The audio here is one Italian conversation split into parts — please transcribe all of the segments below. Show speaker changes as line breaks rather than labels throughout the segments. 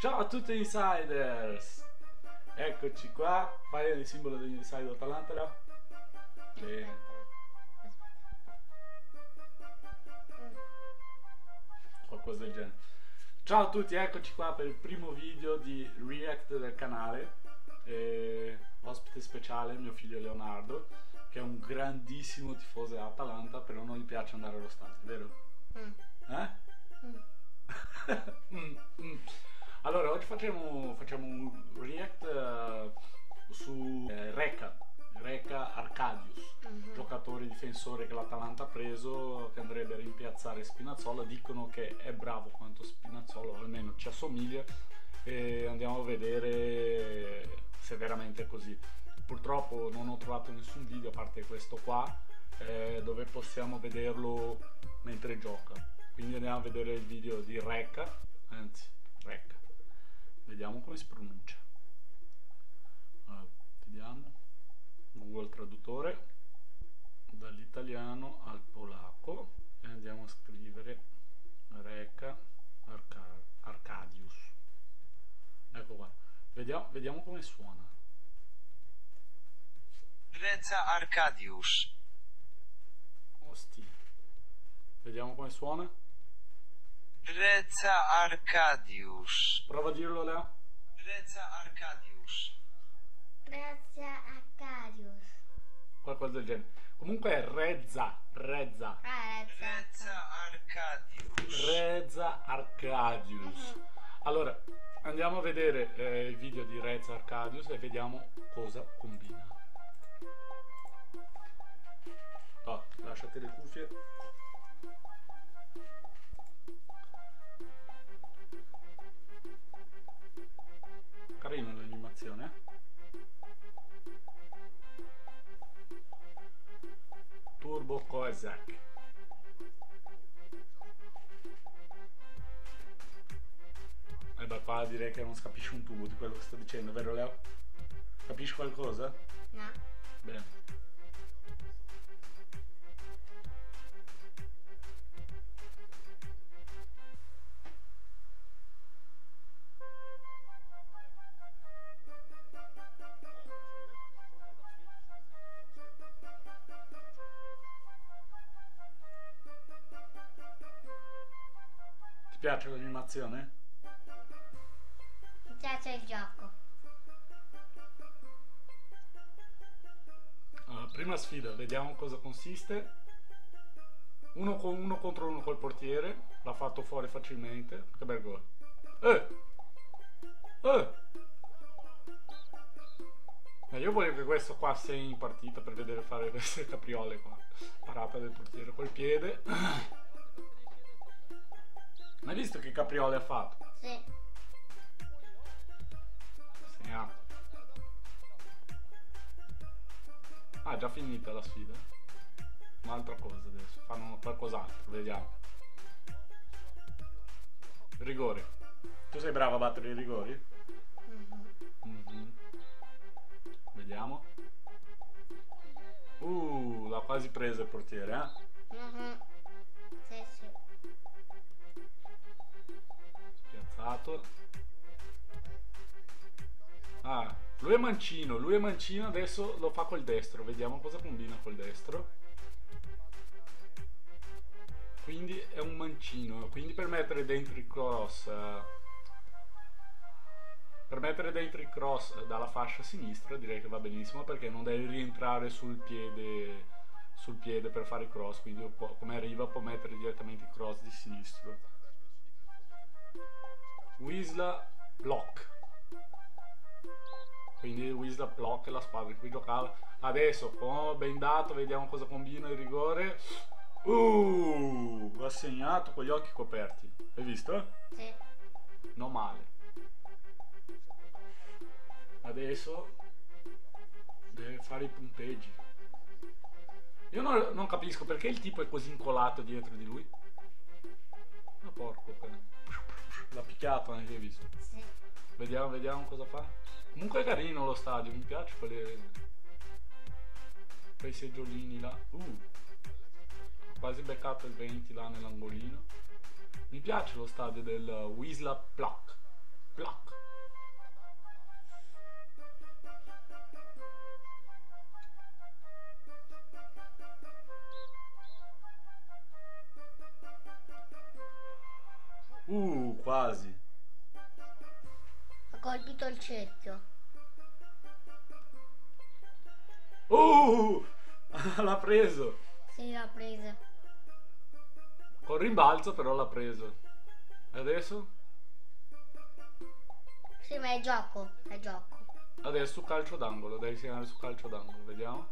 Ciao a tutti insiders! Eccoci qua, fai il simbolo degli insider Atalanta Leo? Bene. Qualcosa del genere. Ciao a tutti, eccoci qua per il primo video di React del canale. E ospite speciale mio figlio Leonardo, che è un grandissimo tifoso dell'Atalanta, però non gli piace andare allo stadio, vero?
Mm.
Eh?
Mm.
Mm, mm. Allora, oggi facciamo, facciamo un react eh, su eh, Reca, Reca Arcadius,
Mhm.
giocatore difensore che l'Atalanta ha preso, che andrebbe a rimpiazzare Spinazzola. Dicono che è bravo quanto Spinazzola, o almeno ci assomiglia, e andiamo a vedere se è veramente così. Purtroppo non ho trovato nessun video a parte questo qua, eh, dove possiamo vederlo mentre gioca. Quindi andiamo a vedere il video di Reca, anzi, Reca. Vediamo come si pronuncia. Allora, vediamo. Google traduttore dall'italiano al polacco e andiamo a scrivere Reca Arca- Arcadius. Ecco qua. Vediamo, vediamo come suona.
Reca Arkadiusz.
Osti. Vediamo come suona.
Reca Arkadiusz.
Prova a dirlo Leo.
Reca Arkadiusz.
Grazie a Carius.
Qualcosa del genere. Comunque è Rezza, Rezza.
Ah,
Reca Arkadiusz.
Reza Arcadius. Allora, andiamo a vedere eh, il video di Reza Arcadius e vediamo cosa combina. Oh, lasciate le cuffie. Turbo Kozak. E da qua direi che non si capisce un tubo di quello che sto dicendo, vero Leo? Capisci qualcosa?
No.
Bene. Piace l'animazione?
Mi piace il gioco.
Allora, prima sfida, vediamo cosa consiste. Uno, con, uno contro uno col portiere, l'ha fatto fuori facilmente. Che bel gol. Eh! Eh! Ma io voglio che questo qua sia in partita per vedere fare queste capriole qua. Parata del portiere col piede. Ma hai visto che capriole ha fatto?
Sì.
Segnato. Ah, già finita la sfida. Un'altra cosa adesso. Fanno qualcos'altro, vediamo. Rigore. Tu sei bravo a battere i rigori?
Mhm.
Mhm. Vediamo. Uh, l'ha quasi preso il portiere, eh?
Mhm. Sì, sì.
Spiazzato. Ah, lui è mancino, lui è mancino, adesso lo fa col destro, vediamo cosa combina col destro. Quindi è un mancino, quindi per mettere dentro il cross, eh, per mettere dentro il cross dalla fascia sinistra direi che va benissimo perché non devi rientrare sul piede, sul piede per fare il cross, quindi può- come arriva può mettere direttamente il cross di sinistro. Wisla Block. Quindi Wisla Block è la squadra in cui giocava. Adesso con ben dato, vediamo cosa combina il rigore. Uh, ha segnato con gli occhi coperti. Hai visto?
Sì.
Non male. Adesso deve fare i punteggi. Io non, non capisco perché il tipo è così incolato dietro di lui. Picchiato anche, visto?
Sì.
Vediamo, vediamo cosa fa. Comunque è carino lo stadio, mi piace quelle... quei seggiolini là. Uh, ho quasi beccato il 20 là nell'angolino. Mi piace lo stadio del Wisla Plock. Plock.
Il cerchio.
Uh! l'ha preso.
Sì, l'ha presa.
Con rimbalzo però l'ha preso. E adesso?
Sì, ma è gioco. È gioco.
Adesso calcio d'angolo, devi segnare su calcio d'angolo, vediamo.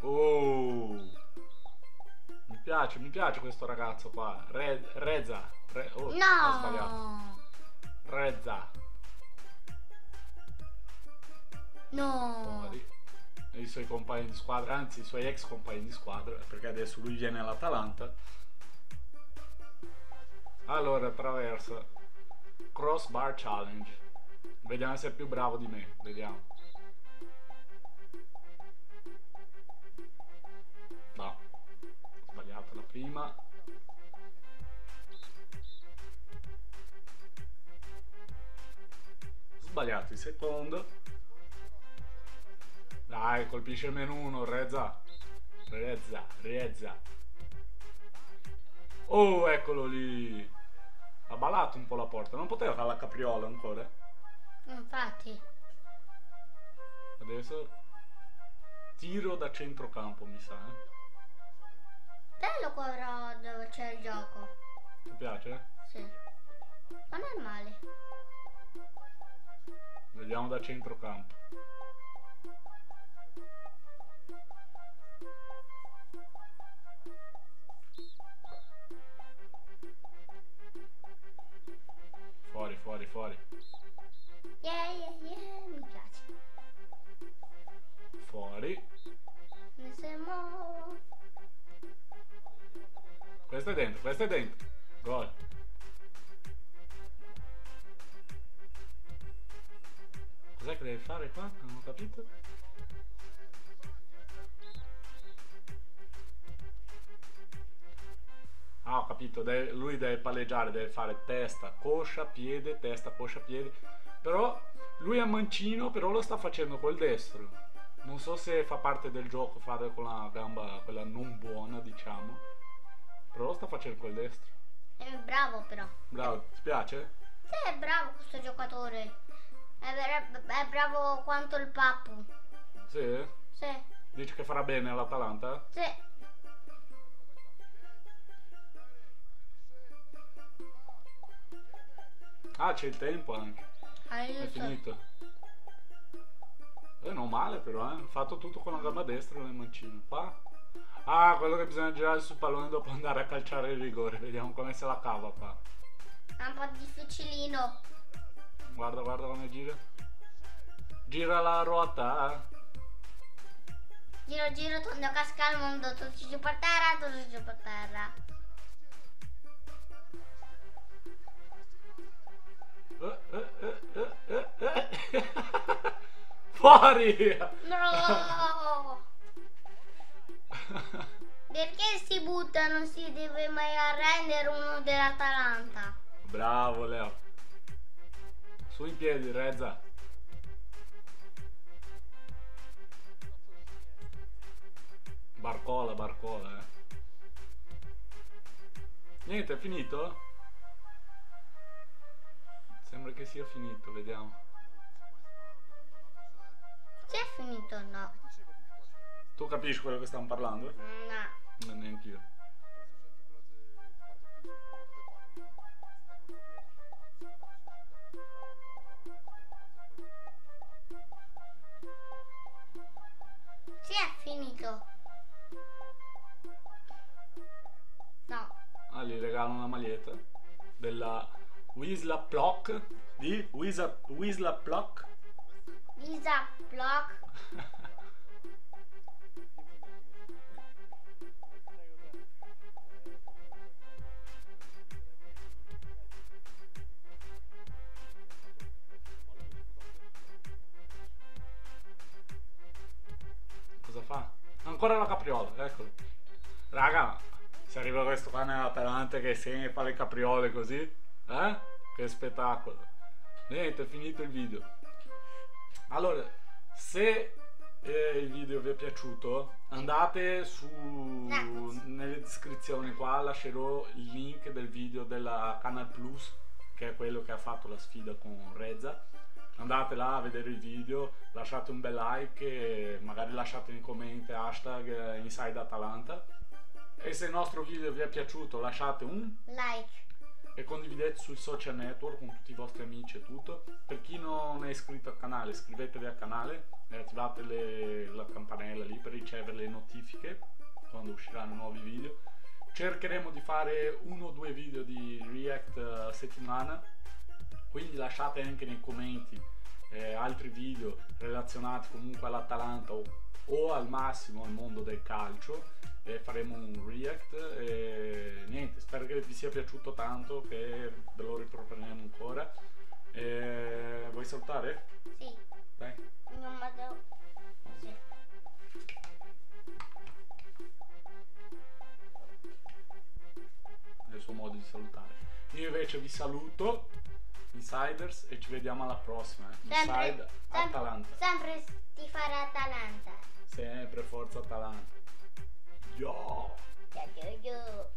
Oh! Mi piace, mi piace questo ragazzo qua. Re- Reza. Re- oh, Ho sbagliato.
No!
Reza.
No!
E i suoi compagni di squadra, anzi i suoi ex compagni di squadra, perché adesso lui viene all'Atalanta. Allora, attraversa. Crossbar challenge. Vediamo se è più bravo di me. Vediamo. No. Ho sbagliato la prima. Sbagliato il secondo. Dai, colpisce almeno uno, Rezza. Rezza, Rezza. Oh, eccolo lì. Ha balato un po' la porta. Non poteva fare la capriola ancora.
Infatti.
Adesso tiro da centrocampo, mi sa. Eh.
Bello qua dove c'è il gioco.
Ti piace?
Sì. Non è male.
Vediamo da centrocampo. Fuori, fuori, fuori.
Yeah, yeah, yeah. Mi piace.
Fuori.
Mi sembra...
Questo è dentro, questo è dentro. Gol. Cos'è che deve fare qua? Non ho capito. Ah, ho capito, deve- lui deve palleggiare, deve fare testa, coscia, piede, testa, coscia, piede. Però lui è mancino, però lo sta facendo col destro. Non so se fa parte del gioco fare con la gamba, quella non buona, diciamo. Però lo sta facendo col destro.
È bravo però.
Bravo, ti piace?
Sì, è bravo questo giocatore. È, è bravo quanto il Papu.
Sì?
Sì,
Dici che farà bene all'Atalanta?
sì.
Ah, c'è il tempo anche. È
Aiuto.
finito. Eh, non male però, eh. Fatto tutto con la gamba destra nel mancino. Qua. Ah, quello che bisogna girare sul pallone dopo andare a calciare il rigore. Vediamo come se la cava qua.
È un po' difficilino.
Guarda, guarda come gira. Gira la ruota.
Giro, giro, tondo, casca al mondo. Tutti giù per terra, tutti giù per terra.
Eh, eh, eh. Fuori!
No! Perché si butta? Non si deve mai arrendere uno dell'Atalanta.
Bravo Leo. Su in piedi, Rezza. Barcola, barcola, eh. Niente, è finito? Sembra che sia finito, vediamo.
Sì, è finito? No.
Tu capisci quello che stiamo parlando?
No.
Non neanch'io.
Sì, finito. No.
Ah, gli regalo una maglietta della Wisla Plock di Wisla Plock.
Lisa Block.
Ancora la capriola, eccolo. Raga, se arriva questo qua nell'Atalanta che segna e fa le capriole così, eh? Che spettacolo. Niente, è finito il video. Allora, se e il video vi è piaciuto, andate su nelle descrizioni qua lascerò il link del video della Canal Plus, che è quello che ha fatto la sfida con Rezza. Andate là a vedere il video, lasciate un bel like e magari lasciate nei commenti hashtag eh, Inside Atalanta. E se il nostro video vi è piaciuto lasciate un
Like.
e condividete sui social network con tutti i vostri amici e tutto. Per chi non è iscritto al canale, iscrivetevi al canale e attivate le- la campanella lì per ricevere le notifiche quando usciranno nuovi video. Cercheremo di fare uno o due video di React a settimana, quindi lasciate anche nei commenti eh, altri video relazionati comunque all'Atalanta o, o al massimo al mondo del calcio e faremo un react e niente spero che vi sia piaciuto tanto che ve lo riproponiamo ancora e vuoi salutare?
Sì.
dai
In un modo. Sì.
è il suo modo di salutare io invece vi saluto Insiders e ci vediamo alla prossima. Inside
sempre,
Atalanta.
Sempre ti farà Atalanta.
Sempre forza Atalanta. Yo. Yo, yo, yo.